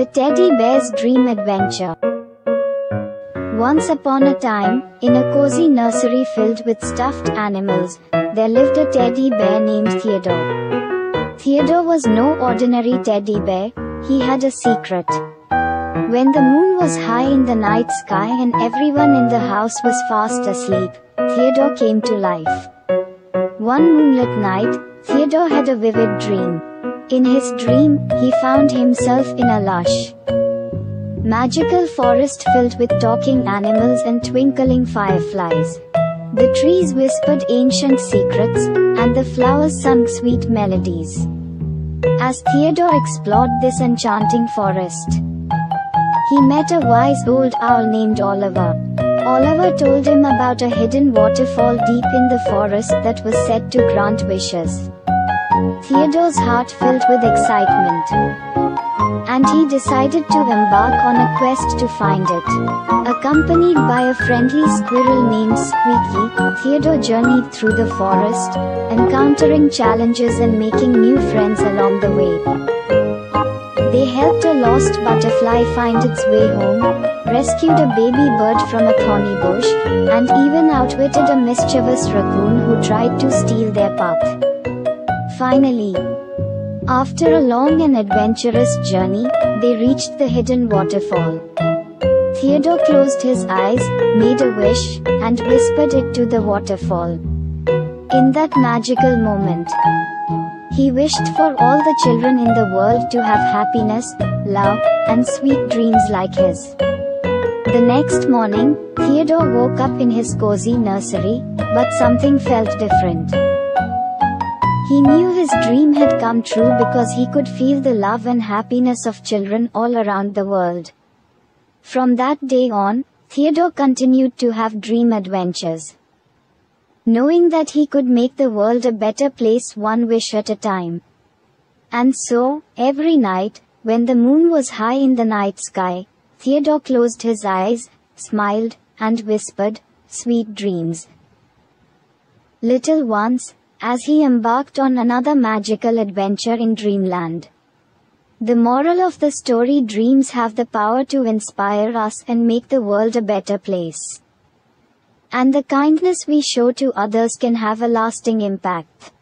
The Teddy Bear's Dream Adventure. Once upon a time, in a cozy nursery filled with stuffed animals, there lived a teddy bear named Theodore. Theodore was no ordinary teddy bear, he had a secret. When the moon was high in the night sky and everyone in the house was fast asleep, Theodore came to life. One moonlit night, Theodore had a vivid dream. In his dream, he found himself in a lush, magical forest filled with talking animals and twinkling fireflies. The trees whispered ancient secrets, and the flowers sung sweet melodies. As Theodore explored this enchanting forest, he met a wise old owl named Oliver. Oliver told him about a hidden waterfall deep in the forest that was said to grant wishes. Theodore's heart filled with excitement. And he decided to embark on a quest to find it. Accompanied by a friendly squirrel named Squeaky, Theodore journeyed through the forest, encountering challenges and making new friends along the way. They helped a lost butterfly find its way home, rescued a baby bird from a thorny bush, and even outwitted a mischievous raccoon who tried to steal their path. Finally, after a long and adventurous journey, they reached the hidden waterfall. Theodore closed his eyes, made a wish, and whispered it to the waterfall. In that magical moment, he wished for all the children in the world to have happiness, love, and sweet dreams like his. The next morning, Theodore woke up in his cozy nursery, but something felt different. He knew his dream had come true because he could feel the love and happiness of children all around the world. From that day on, Theodore continued to have dream adventures. Knowing that he could make the world a better place one wish at a time. And so, every night, when the moon was high in the night sky, Theodore closed his eyes, smiled, and whispered, sweet dreams. Little ones, as he embarked on another magical adventure in dreamland. The moral of the story dreams have the power to inspire us and make the world a better place. And the kindness we show to others can have a lasting impact.